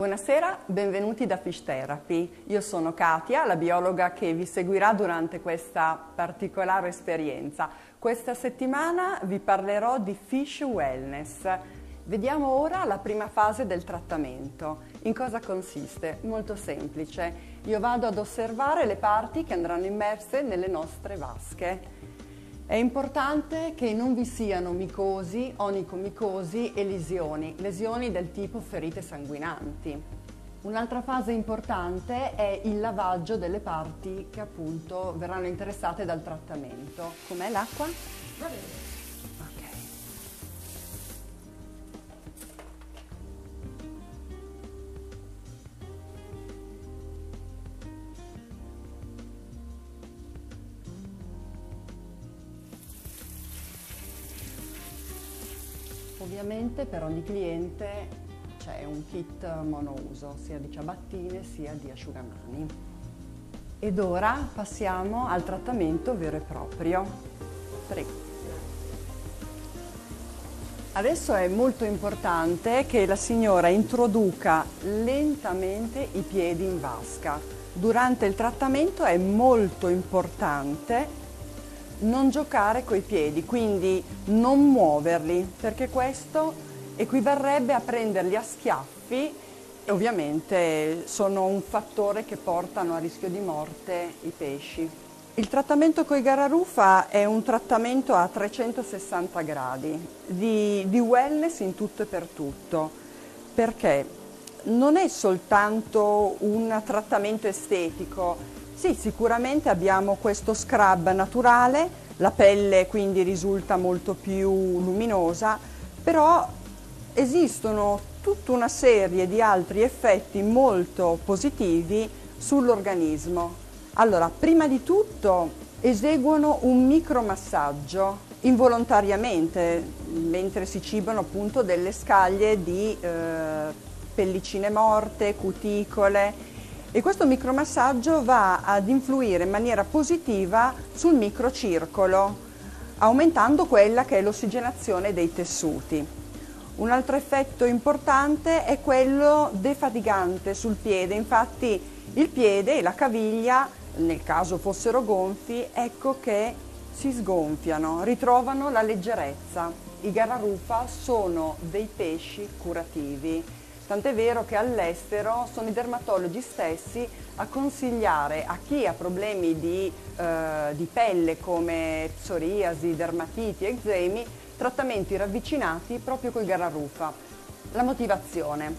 Buonasera, benvenuti da Fish Therapy. Io sono Katia, la biologa che vi seguirà durante questa particolare esperienza. Questa settimana vi parlerò di Fish Wellness. Vediamo ora la prima fase del trattamento. In cosa consiste? Molto semplice. Io vado ad osservare le parti che andranno immerse nelle nostre vasche. È importante che non vi siano micosi, onicomicosi e lesioni, lesioni del tipo ferite sanguinanti. Un'altra fase importante è il lavaggio delle parti che appunto verranno interessate dal trattamento. Com'è l'acqua? Va bene. Ovviamente per ogni cliente c'è un kit monouso, sia di ciabattine sia di asciugamani. Ed ora passiamo al trattamento vero e proprio. Prego. Adesso è molto importante che la signora introduca lentamente i piedi in vasca. Durante il trattamento è molto importante non giocare coi piedi, quindi non muoverli, perché questo equivarrebbe a prenderli a schiaffi e ovviamente sono un fattore che portano a rischio di morte i pesci. Il trattamento con i Gararufa è un trattamento a 360 gradi di, di wellness in tutto e per tutto, perché non è soltanto un trattamento estetico, sì, sicuramente abbiamo questo scrub naturale, la pelle quindi risulta molto più luminosa, però esistono tutta una serie di altri effetti molto positivi sull'organismo. Allora, prima di tutto eseguono un micromassaggio involontariamente mentre si cibano appunto delle scaglie di eh, pellicine morte, cuticole e questo micromassaggio va ad influire in maniera positiva sul microcircolo, aumentando quella che è l'ossigenazione dei tessuti. Un altro effetto importante è quello defatigante sul piede, infatti il piede e la caviglia, nel caso fossero gonfi, ecco che si sgonfiano, ritrovano la leggerezza. I gararufa sono dei pesci curativi Tant'è vero che all'estero sono i dermatologi stessi a consigliare a chi ha problemi di, eh, di pelle come psoriasi, dermatiti, eczemi, trattamenti ravvicinati proprio con il Gararufa. La motivazione.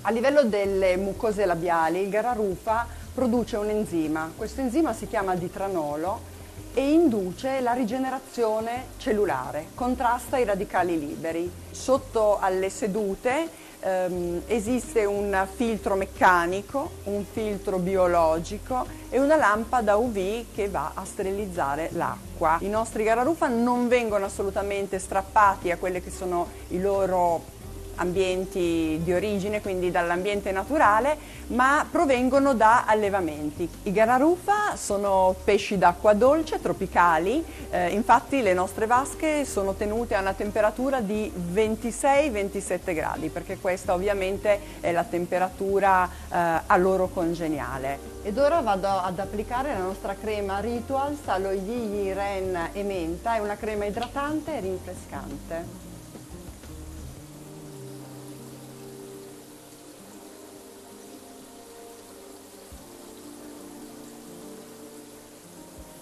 A livello delle mucose labiali il Gararufa produce un enzima, questo enzima si chiama ditranolo e induce la rigenerazione cellulare, contrasta i radicali liberi. Sotto alle sedute ehm, esiste un filtro meccanico, un filtro biologico e una lampada UV che va a sterilizzare l'acqua. I nostri Gararufa non vengono assolutamente strappati a quelli che sono i loro ambienti di origine, quindi dall'ambiente naturale, ma provengono da allevamenti. I gararufa sono pesci d'acqua dolce, tropicali, eh, infatti le nostre vasche sono tenute a una temperatura di 26-27 gradi, perché questa ovviamente è la temperatura eh, a loro congeniale. Ed ora vado ad applicare la nostra crema Rituals Yi Ren e menta, è una crema idratante e rinfrescante.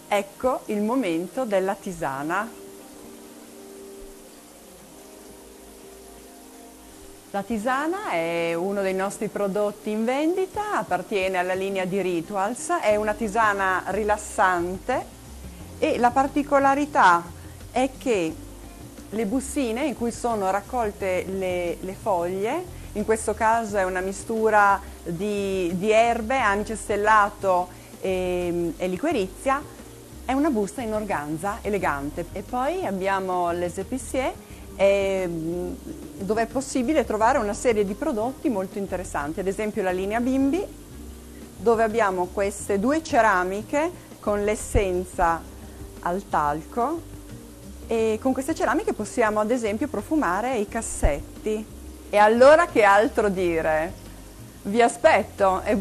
Ecco il momento della tisana. La tisana è uno dei nostri prodotti in vendita, appartiene alla linea di Rituals, è una tisana rilassante e la particolarità è che le bussine in cui sono raccolte le, le foglie, in questo caso è una mistura di, di erbe, anice stellato e, e liquirizia, è una busta in organza elegante e poi abbiamo les épiciers eh, dove è possibile trovare una serie di prodotti molto interessanti, ad esempio la linea Bimbi dove abbiamo queste due ceramiche con l'essenza al talco e con queste ceramiche possiamo ad esempio profumare i cassetti. E allora che altro dire? Vi aspetto e